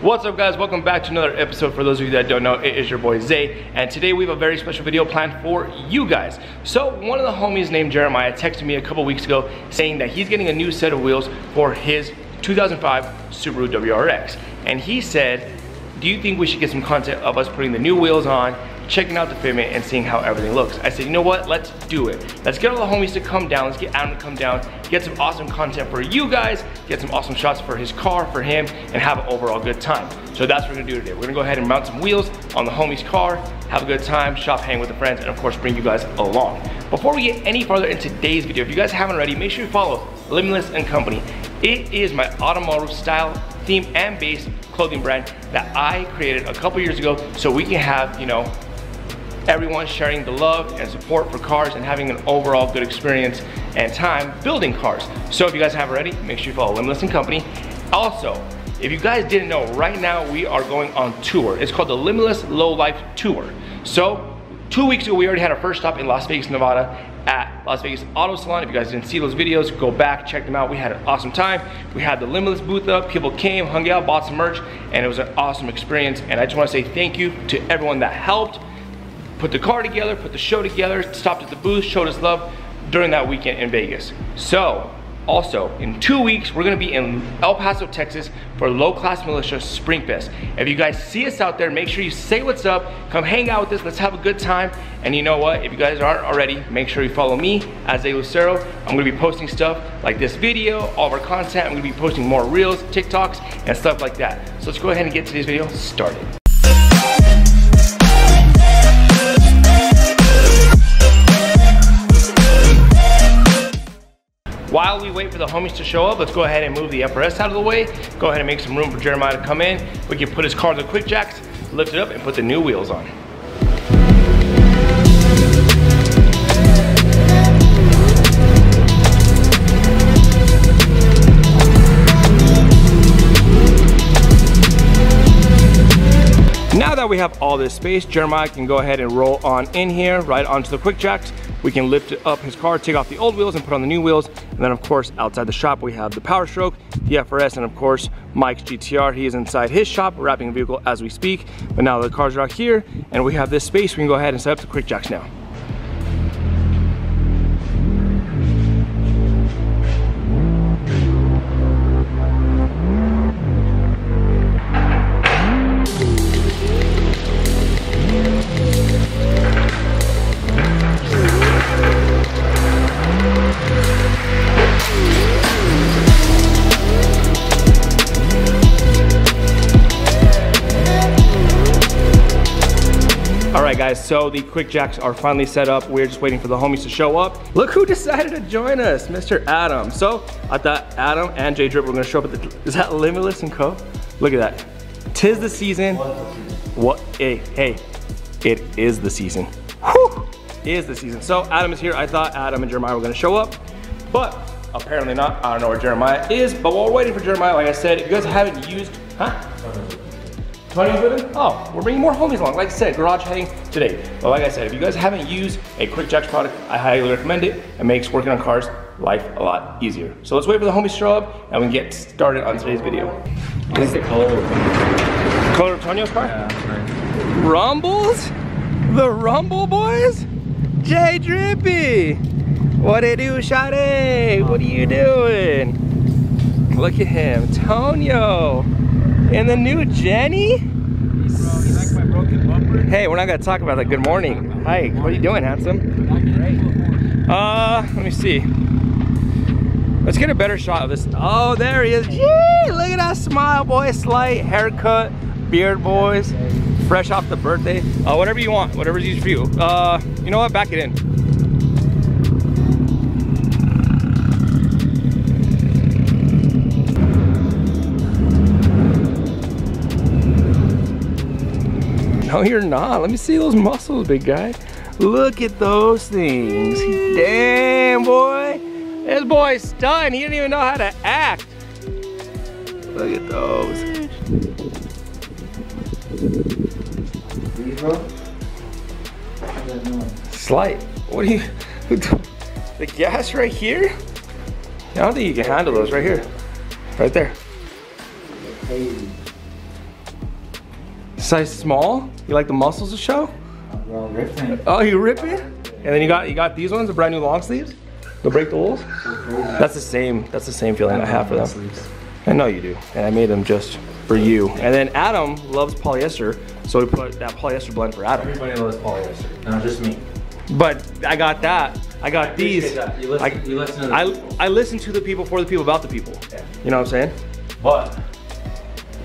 What's up guys, welcome back to another episode. For those of you that don't know, it is your boy Zay, and today we have a very special video planned for you guys. So one of the homies named Jeremiah texted me a couple weeks ago saying that he's getting a new set of wheels for his 2005 Subaru WRX. And he said, do you think we should get some content of us putting the new wheels on, checking out the fitment and seeing how everything looks. I said, you know what, let's do it. Let's get all the homies to come down, let's get Adam to come down, get some awesome content for you guys, get some awesome shots for his car, for him, and have an overall good time. So that's what we're gonna do today. We're gonna go ahead and mount some wheels on the homie's car, have a good time, shop, hang with the friends, and of course bring you guys along. Before we get any further in today's video, if you guys haven't already, make sure you follow Limitless and Company. It is my automotive style, theme, and base clothing brand that I created a couple years ago so we can have, you know, everyone sharing the love and support for cars and having an overall good experience and time building cars. So if you guys haven't already, make sure you follow Limitless and Company. Also, if you guys didn't know, right now we are going on tour. It's called the Limitless Low Life Tour. So two weeks ago, we already had our first stop in Las Vegas, Nevada at Las Vegas Auto Salon. If you guys didn't see those videos, go back, check them out. We had an awesome time. We had the Limitless booth up. People came, hung out, bought some merch, and it was an awesome experience. And I just wanna say thank you to everyone that helped put the car together, put the show together, stopped at the booth, showed us love during that weekend in Vegas. So, also, in two weeks, we're gonna be in El Paso, Texas for Low Class Militia Spring Fest. If you guys see us out there, make sure you say what's up, come hang out with us, let's have a good time. And you know what, if you guys aren't already, make sure you follow me, as Lucero. I'm gonna be posting stuff like this video, all of our content. I'm gonna be posting more reels, TikToks, and stuff like that. So let's go ahead and get today's video started. While we wait for the homies to show up, let's go ahead and move the FRS out of the way. Go ahead and make some room for Jeremiah to come in. We can put his car in the quick jacks, lift it up, and put the new wheels on. Now that we have all this space, Jeremiah can go ahead and roll on in here, right onto the quick jacks. We can lift up his car, take off the old wheels and put on the new wheels. And then of course, outside the shop, we have the Power Stroke, the FRS, and of course, Mike's GTR. He is inside his shop, wrapping the vehicle as we speak. But now the cars are out here and we have this space. We can go ahead and set up the quick jacks now. Guys, so the quick jacks are finally set up. We're just waiting for the homies to show up. Look who decided to join us, Mr. Adam. So I thought Adam and J Drip were gonna show up at the, is that Limitless and Co? Look at that. Tis the season. What, hey, hey, it is the season. Whew, is the season. So Adam is here. I thought Adam and Jeremiah were gonna show up, but apparently not. I don't know where Jeremiah is, but while we're waiting for Jeremiah, like I said, if you guys haven't used, huh? 20 with him? Oh, we're bringing more homies along. Like I said, garage heading today. But like I said, if you guys haven't used a Quick Jacks product, I highly recommend it. It makes working on cars life a lot easier. So let's wait for the homies to show up and we can get started on today's video. I like the color of Color of Tonio's car? Yeah, Rumbles? The Rumble boys? Jay Drippy! What do you do, Shotty? What are you doing? Look at him, Tonio! And the new Jenny? Hey, we're not gonna talk about that. Good morning. Hi, what are you doing, handsome? Uh, let me see. Let's get a better shot of this. Oh, there he is. Gee, look at that smile, boy. Slight haircut, beard, boys. Fresh off the birthday. Uh, whatever you want, whatever's easy for you. Uh, you know what? Back it in. No, you're not. Let me see those muscles, big guy. Look at those things. Damn, boy. This boy's stunned. He didn't even know how to act. Look at those. Slight. What do you, the gas right here? I don't think you can handle those right here. Right there. Size small? You like the muscles to show? Well, ripping. Oh, you rip it? And then you got you got these ones, the brand new long sleeves? They'll break the rules? That's the same, that's the same feeling I have for them. I know you do. And I made them just for you. And then Adam loves polyester, so we put that polyester blend for Adam. Everybody loves polyester. Not just me. But I got that. I got appreciate these. that. You listen- I, you listen to the I, people. I listen to the people for the people about the people. Yeah. You know what I'm saying? But.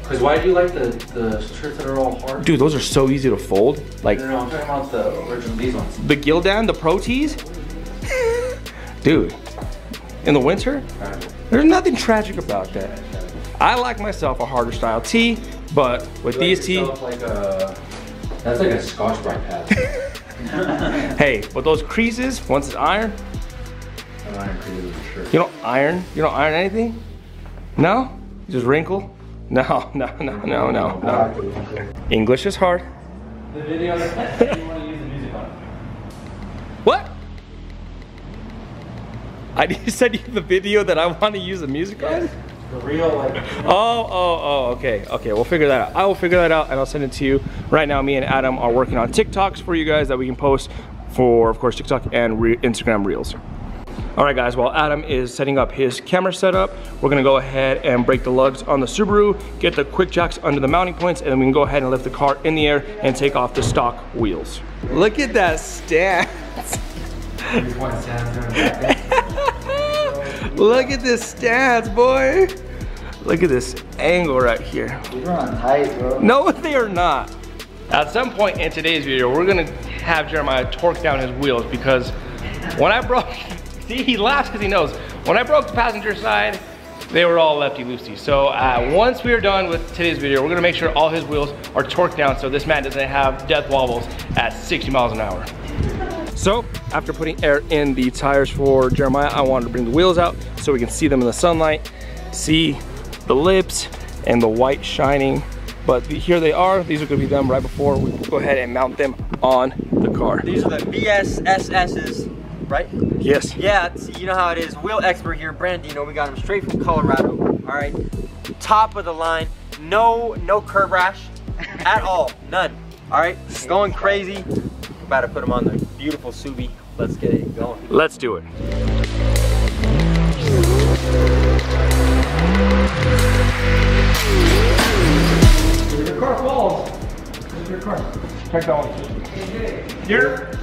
Because why do you like the, the shirts that are all hard? Dude, those are so easy to fold. Like No, no, I'm talking about the original, these ones. the Gildan, the Pro Tees. Dude, in the winter, there's nothing tragic about that. I like myself a harder style tee, but with these tees, Like a, that's like a Scotch Brite pad. hey, but those creases, once it's iron, iron sure. you don't iron, you don't iron anything? No? You just wrinkle? No, no, no, no, no, no. English is hard. The video you want to use the music on. What? I you said the video that I want to use the music on? The real, like. Oh, oh, oh, okay, okay, we'll figure that out. I will figure that out and I'll send it to you. Right now, me and Adam are working on TikToks for you guys that we can post for, of course, TikTok and re Instagram Reels. All right, guys, while Adam is setting up his camera setup, we're gonna go ahead and break the lugs on the Subaru, get the quick jacks under the mounting points, and then we can go ahead and lift the car in the air and take off the stock wheels. Look at that stance. Look at this stance, boy. Look at this angle right here. You're on tight, bro. No, they are not. At some point in today's video, we're gonna have Jeremiah torque down his wheels because when I broke, see, he laughs because he knows. When I broke the passenger side, they were all lefty-loosey. So uh, once we are done with today's video, we're gonna make sure all his wheels are torqued down so this man doesn't have death wobbles at 60 miles an hour. So after putting air in the tires for Jeremiah, I wanted to bring the wheels out so we can see them in the sunlight, see the lips and the white shining. But here they are. These are gonna be them right before we go ahead and mount them on the car. These are the VSSSs, right? Yes. Yeah, it's- you know how it is. Wheel expert here, Brandino. We got him straight from Colorado. All right, top of the line. No, no curb rash at all. None. All right, going crazy. About to put him on the beautiful Subi. Let's get it going. Let's do it. Your car falls, if your car, check that one. Here.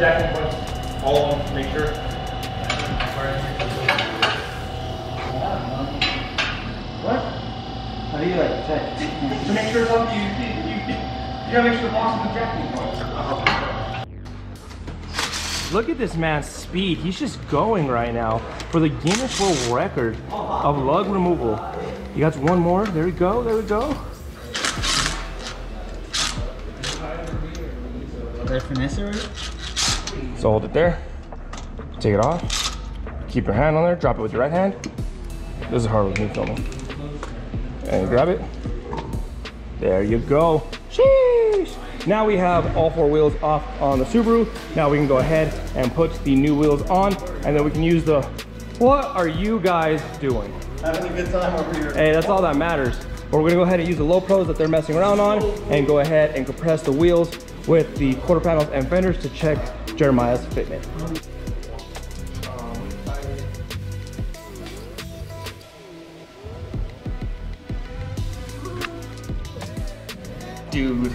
Check those jacking points, all of them, make sure. What? How do you like to check? To make sure something you, you, you, you gotta make sure the box is the jacking points. Look at this man's speed. He's just going right now for the Guinness World Record of lug removal. You got one more. There we go. There we go. That finesse already? So hold it there. Take it off. Keep your hand on there. Drop it with your right hand. This is hard with me filming. And grab it. There you go. Sheesh. Now we have all four wheels off on the Subaru. Now we can go ahead and put the new wheels on and then we can use the, what are you guys doing? Having a good time over here. Hey, that's all that matters. But we're gonna go ahead and use the low pros that they're messing around on and go ahead and compress the wheels with the quarter panels and fenders to check Jeremiah's fitment. Dude,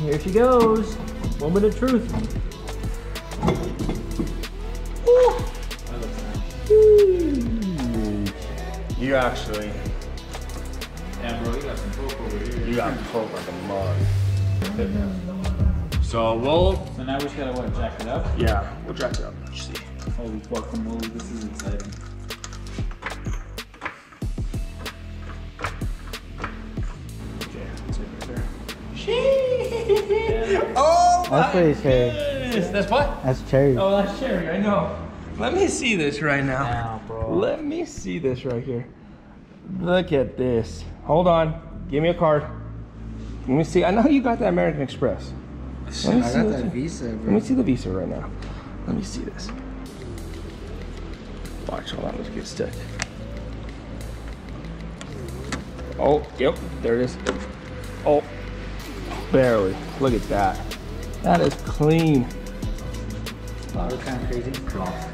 Here she goes. Moment of truth. you actually, Yeah, bro, you got some poke over here. you got coke like a mug. So we'll. So now we just gotta what, jack it up? Yeah, we'll jack it up. Let's see. Holy guacamole, this is exciting. Okay, oh that's right there. Oh my that's goodness. cherry. That's what? That's cherry. Oh, that's cherry. I know. Let me see this right now. now Let me see this right here. Look at this. Hold on. Give me a card. Let me see. I know you got the American Express. Let me I see got this. that Visa, Let me see the Visa right now. Let me see this. Watch, hold on, let's get stuck. Oh, yep, there it is. Oh, barely. Look at that. That is clean. Wow, that's kind of crazy.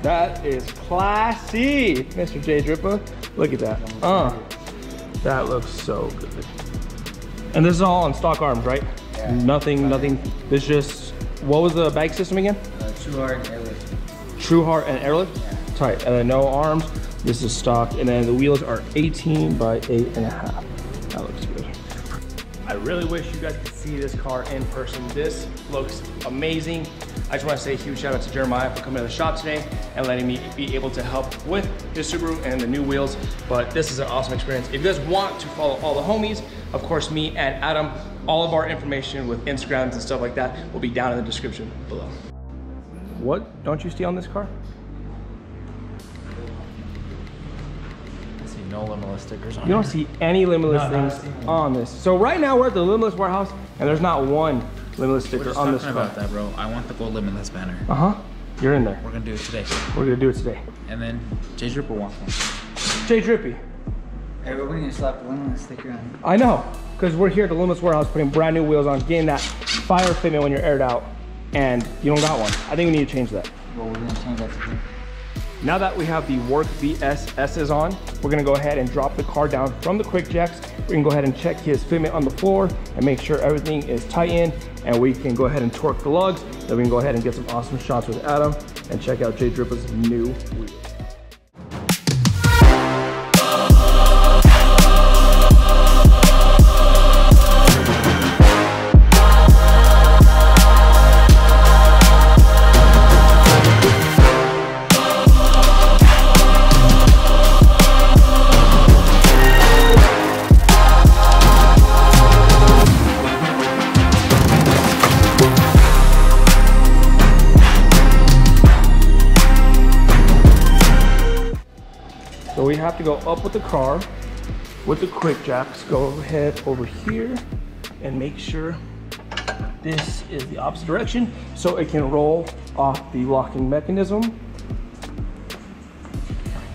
That is classy, Mr. J Drippa. Look at that. Uh, that looks so good. And this is all on stock arms, right? Yeah. Nothing, nothing. This just, what was the bag system again? Uh, TruHart and Airlift. TruHart and Airlift. Yeah. Tight. And then no arms. This is stock. And then the wheels are 18 by 8 and a half. I really wish you guys could see this car in person. This looks amazing. I just want to say a huge shout out to Jeremiah for coming to the shop today and letting me be able to help with his Subaru and the new wheels. But this is an awesome experience. If you guys want to follow all the homies, of course, me and Adam, all of our information with Instagrams and stuff like that will be down in the description below. What don't you see on this car? No limitless stickers on You don't here. see any limitless No, things on this. So right now we're at the limitless warehouse and there's not one limitless We're sticker just on talking this about car. that, bro. I want the gold limitless banner. Uh huh. You're in there. We're gonna do it today. We're gonna do it today. And then Jay Dripper wants one. Jay Drippy. Hey, we're gonna slap the limitless sticker on. I know, because we're here at the Limitless Warehouse putting brand new wheels on, getting that fire fitment when you're aired out, and you don't got one. I think we need to change that. Well, we're gonna change that today. Now that we have the Work VSSs on, we're gonna go ahead and drop the car down from the quick jacks. We can go ahead and check his fitment on the floor and make sure everything is tight in, and we can go ahead and torque the lugs. Then we can go ahead and get some awesome shots with Adam and check out Jay Drippa's new wheels. To go up with the car with the quick jacks. Go ahead over here and make sure this is the opposite direction so it can roll off the locking mechanism.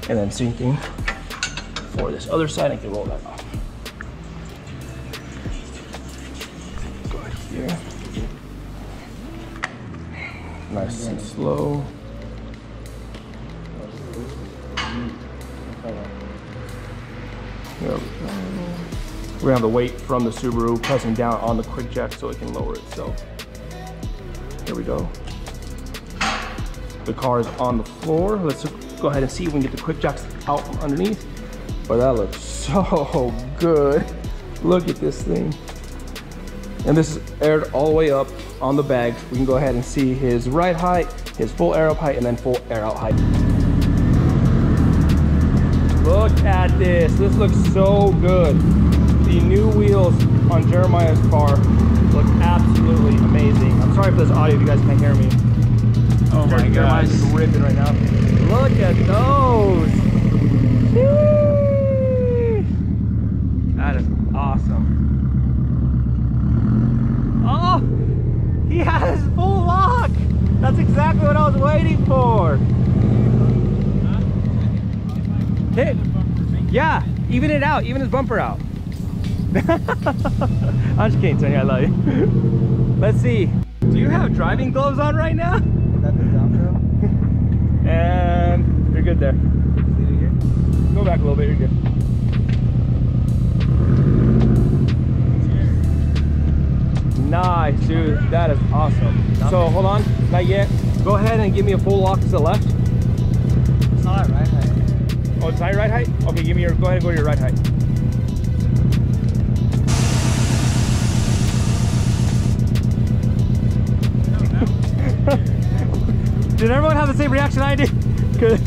And then same thing for this other side, I can roll that off. Go ahead here. Nice and slow. There we go. We're gonna have the weight from the Subaru pressing down on the quick jack so it can lower itself. There we go. The car is on the floor. Let's go ahead and see if we can get the quick jacks out from underneath. But that looks so good. Look at this thing. And this is aired all the way up on the bags. We can go ahead and see his ride height, his full air up height, and then full air out height. Look at this. This looks so good. The new wheels on Jeremiah's car look absolutely amazing. I'm sorry for this audio if you guys can't hear me. Oh my Jeremiah's gosh. ripping right now. Look at those. That is awesome. Oh, he has full lock. That's exactly what I was waiting for. Hey, yeah, even it out, even his bumper out. I'm just kidding, Tony, I love you. Let's see. Do you have driving gloves on right now? Is that the dump? And you're good there. Leave it here. Go back a little bit, you're good. Nice, dude. That is awesome. So hold on, not yet. Go ahead and give me a full lock to the left. It's not right. Oh, your right height? Okay, give me your, go ahead and go to your right height. Did everyone have the same reaction I did? 'Cause-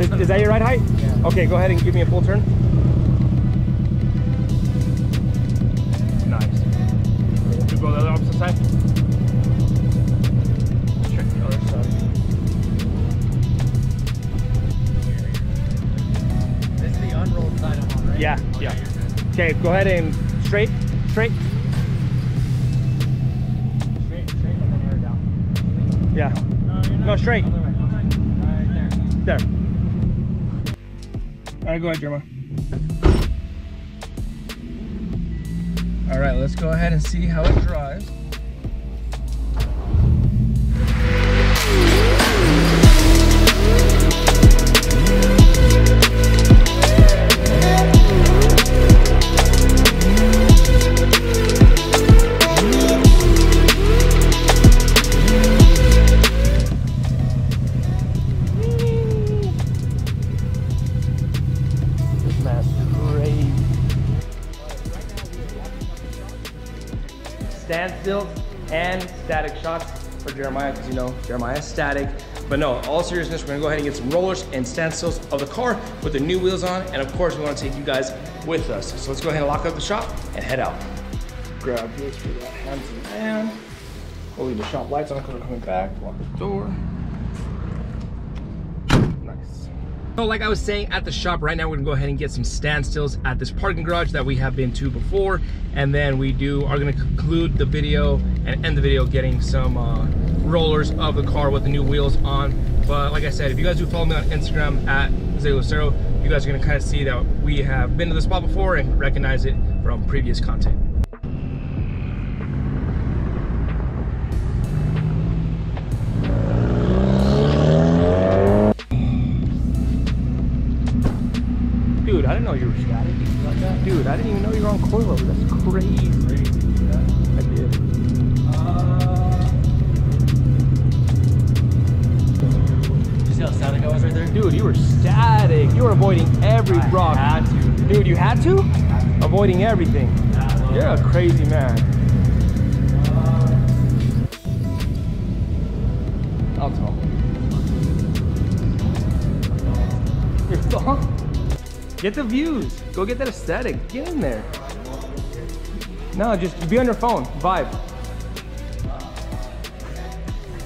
is, is that your right height? Yeah. Okay, go ahead and give me a full turn. Nice. You go the other opposite side. Okay, go ahead and straight, straight. Straight, straight, and then air down. Yeah. No. No, straight. Right there. There. All right, go ahead, Jeremiah. All right, let's go ahead and see how it drives. Standstill and static shots for Jeremiah, because you know Jeremiah's static. But no, all seriousness, we're gonna go ahead and get some rollers and standstills of the car with the new wheels on. And of course, we wanna take you guys with us. So let's go ahead and lock up the shop and head out. Grab this for that handsome man. We'll leave the shop lights on because we're coming back. Lock the door. Nice. So like I was saying at the shop right now, we're gonna go ahead and get some standstills at this parking garage that we have been to before. And then we do are gonna conclude the video and end the video getting some uh, rollers of the car with the new wheels on. But like I said, if you guys do follow me on Instagram at Zay Lucero, you guys are gonna kind of see that we have been to the spot before and recognize it from previous content. Dude, I didn't even know you were on coilover. That's crazy. I did. Did you see how static I was right there? Dude, you were static. You were avoiding every I rock. had to. Dude, you had to? Avoiding everything. You're a crazy man. I'll tell. Your thumb? Get the views. Go get that aesthetic. Get in there. No, just be on your phone. Vibe.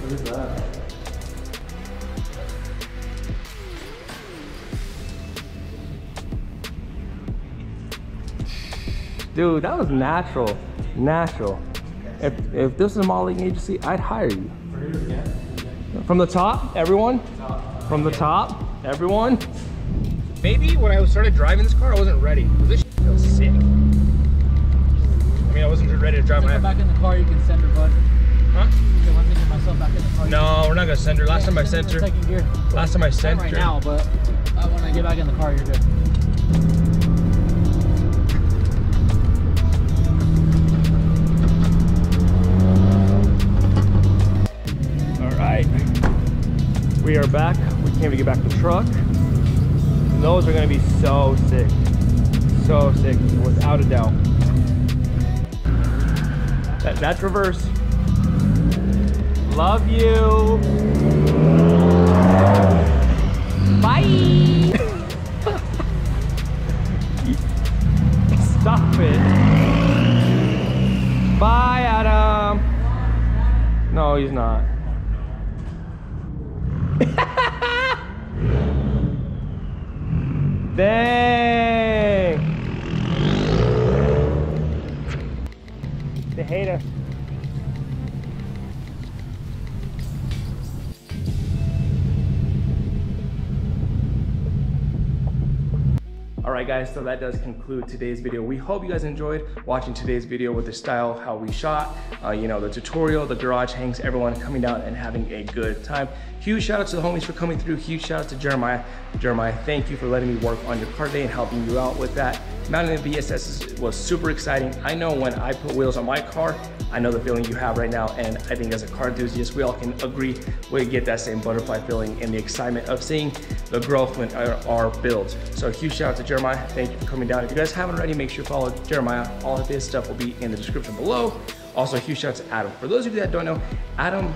What is that? Dude, that was natural. Natural. If, if this is a modeling agency, I'd hire you. From the top, everyone? From the top, everyone? Maybe when I started driving this car, I wasn't ready. This shit feels sick. I mean, I wasn't ready to drive my... back in the car, you can send her, bud. Huh? Okay, once I get myself back in the car. No, we're not gonna send her. Last time I sent her, Second gear. last time I Not sent right her. now, but uh, when I get back in the car, you're good. All right. We are back. We came to get back the truck. Those are gonna be so sick. So sick, without a doubt. That, that's reverse. Love you. Bye. Guys, so that does conclude today's video. We hope you guys enjoyed watching today's video with the style, how we shot, uh, you know, the tutorial, the garage hangs, everyone coming down and having a good time. Huge shout out to the homies for coming through. Huge shout out to Jeremiah. Jeremiah, thank you for letting me work on your car day and helping you out with that. Mounting the VSS was super exciting. I know when I put wheels on my car, I know the feeling you have right now. And I think as a car enthusiast, we all can agree we get that same butterfly feeling and the excitement of seeing the growth when our, our builds. So a huge shout out to Jeremiah. Thank you for coming down. If you guys haven't already, make sure you follow Jeremiah. All of his stuff will be in the description below. Also, a huge shout out to Adam. For those of you that don't know, Adam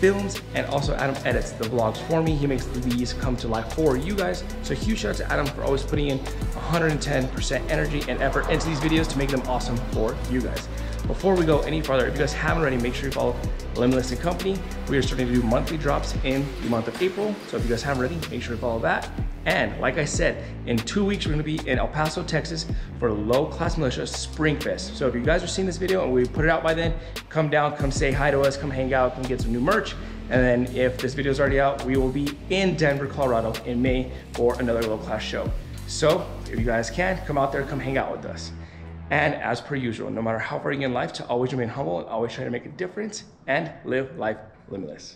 films and also Adam edits the vlogs for me. He makes these come to life for you guys. So huge shout out to Adam for always putting in 110% energy and effort into these videos to make them awesome for you guys. Before we go any further, if you guys haven't already, make sure you follow Limitless and Company. We are starting to do monthly drops in the month of April. So if you guys haven't already, make sure you follow that. And like I said, in two weeks, we're gonna be in El Paso, Texas for Low Class Militia Spring Fest. So if you guys are seeing this video and we put it out by then, come down, come say hi to us, come hang out, come get some new merch. And then if this video is already out, we will be in Denver, Colorado in May for another low class show. So if you guys can, come out there, come hang out with us. And as per usual, no matter how far you get in life, to always remain humble and always try to make a difference and live life limitless.